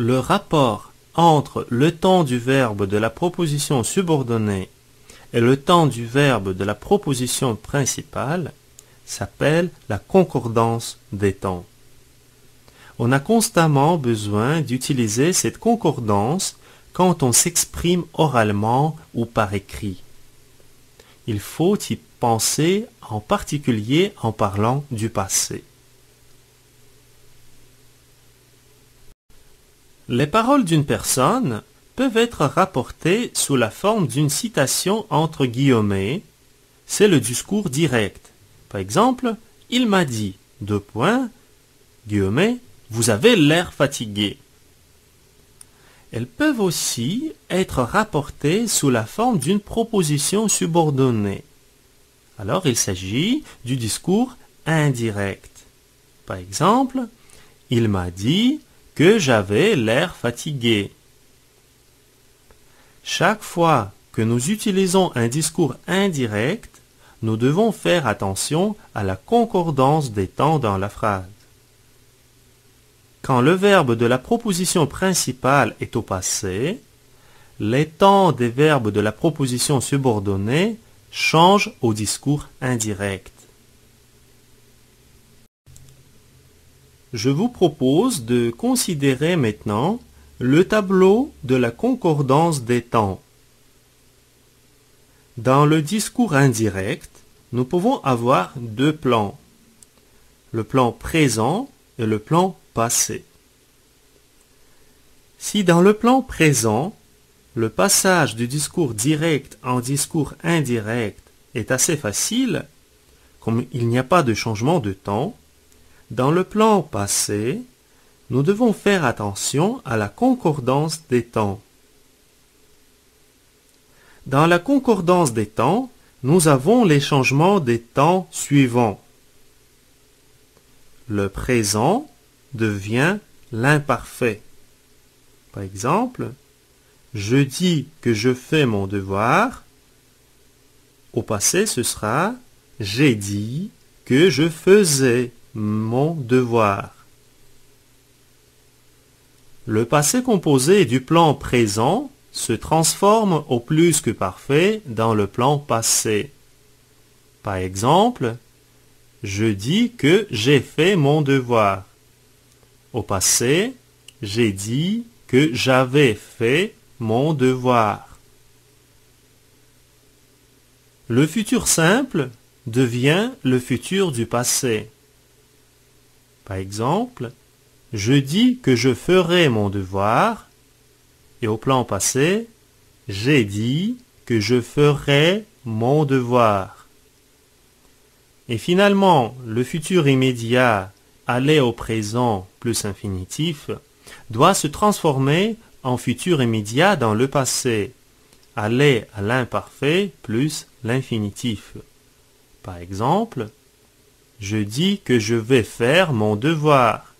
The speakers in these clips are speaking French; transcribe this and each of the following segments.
Le rapport entre le temps du verbe de la proposition subordonnée et le temps du verbe de la proposition principale s'appelle la concordance des temps. On a constamment besoin d'utiliser cette concordance quand on s'exprime oralement ou par écrit. Il faut y penser en particulier en parlant du passé. Les paroles d'une personne peuvent être rapportées sous la forme d'une citation entre guillemets. C'est le discours direct. Par exemple, il m'a dit, deux points, guillemets, vous avez l'air fatigué. Elles peuvent aussi être rapportées sous la forme d'une proposition subordonnée. Alors il s'agit du discours indirect. Par exemple, il m'a dit que j'avais l'air fatigué. Chaque fois que nous utilisons un discours indirect, nous devons faire attention à la concordance des temps dans la phrase. Quand le verbe de la proposition principale est au passé, les temps des verbes de la proposition subordonnée changent au discours indirect. Je vous propose de considérer maintenant le tableau de la concordance des temps. Dans le discours indirect, nous pouvons avoir deux plans, le plan présent et le plan passé. Si dans le plan présent, le passage du discours direct en discours indirect est assez facile, comme il n'y a pas de changement de temps, dans le plan passé, nous devons faire attention à la concordance des temps. Dans la concordance des temps, nous avons les changements des temps suivants. Le présent devient l'imparfait. Par exemple, je dis que je fais mon devoir. Au passé, ce sera j'ai dit que je faisais mon devoir. Le passé composé du plan présent se transforme au plus que parfait dans le plan passé. Par exemple, je dis que j'ai fait mon devoir. Au passé, j'ai dit que j'avais fait mon devoir. Le futur simple devient le futur du passé. Par exemple, je dis que je ferai mon devoir et au plan passé, j'ai dit que je ferai mon devoir. Et finalement, le futur immédiat aller au présent plus infinitif doit se transformer en futur immédiat dans le passé. Aller à l'imparfait plus l'infinitif. Par exemple, je dis que je vais faire mon devoir.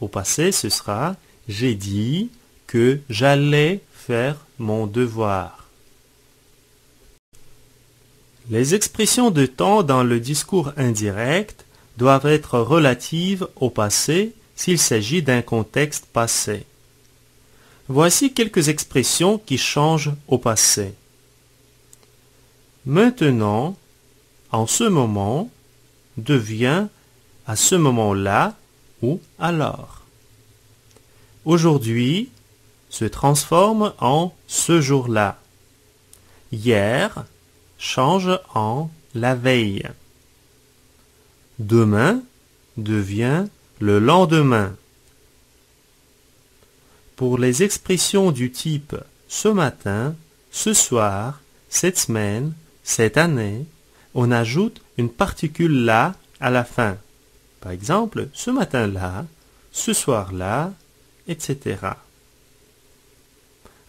Au passé, ce sera j'ai dit que j'allais faire mon devoir. Les expressions de temps dans le discours indirect doivent être relatives au passé s'il s'agit d'un contexte passé. Voici quelques expressions qui changent au passé. Maintenant, en ce moment, devient à ce moment-là ou alors. Aujourd'hui se transforme en ce jour-là. Hier change en la veille. Demain devient le lendemain. Pour les expressions du type ce matin, ce soir, cette semaine, cette année, on ajoute une particule là à la fin. Par exemple, ce matin-là, ce soir-là, etc.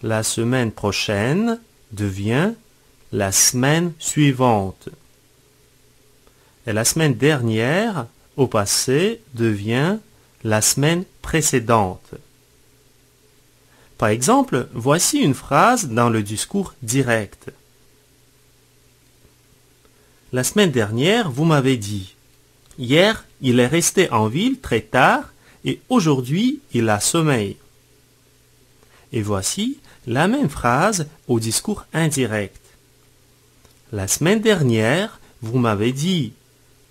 La semaine prochaine devient la semaine suivante. Et la semaine dernière, au passé, devient la semaine précédente. Par exemple, voici une phrase dans le discours direct. La semaine dernière, vous m'avez dit, hier, il est resté en ville très tard et aujourd'hui il a sommeil. Et voici la même phrase au discours indirect. La semaine dernière, vous m'avez dit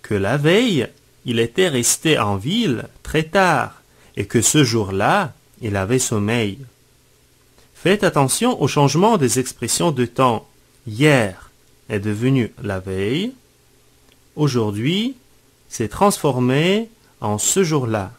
que la veille, il était resté en ville très tard et que ce jour-là, il avait sommeil. Faites attention au changement des expressions de temps. Hier est devenu la veille. Aujourd'hui, s'est transformé en ce jour-là.